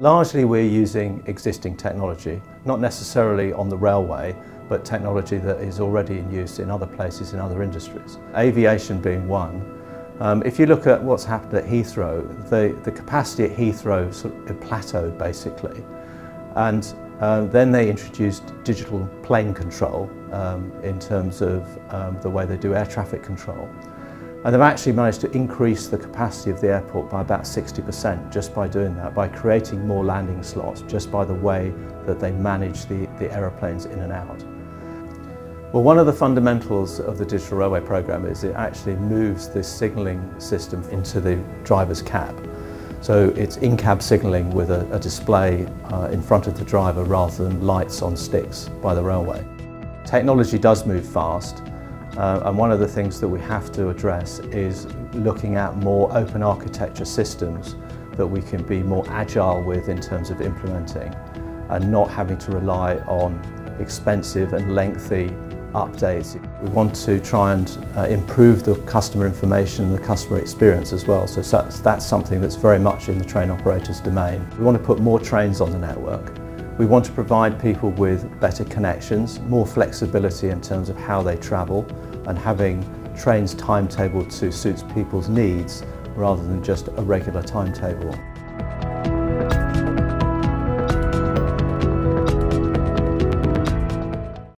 Largely we're using existing technology, not necessarily on the railway, but technology that is already in use in other places in other industries. Aviation being one. Um, if you look at what's happened at Heathrow, the, the capacity at Heathrow sort of plateaued basically. And uh, then they introduced digital plane control um, in terms of um, the way they do air traffic control. And they've actually managed to increase the capacity of the airport by about 60% just by doing that, by creating more landing slots, just by the way that they manage the, the aeroplanes in and out. Well, one of the fundamentals of the Digital Railway Programme is it actually moves this signalling system into the driver's cab. So it's in-cab signalling with a, a display uh, in front of the driver rather than lights on sticks by the railway. Technology does move fast, uh, and one of the things that we have to address is looking at more open architecture systems that we can be more agile with in terms of implementing and not having to rely on expensive and lengthy updates. We want to try and uh, improve the customer information and the customer experience as well. So that's, that's something that's very much in the train operator's domain. We want to put more trains on the network. We want to provide people with better connections, more flexibility in terms of how they travel and having trains timetabled to suit people's needs rather than just a regular timetable.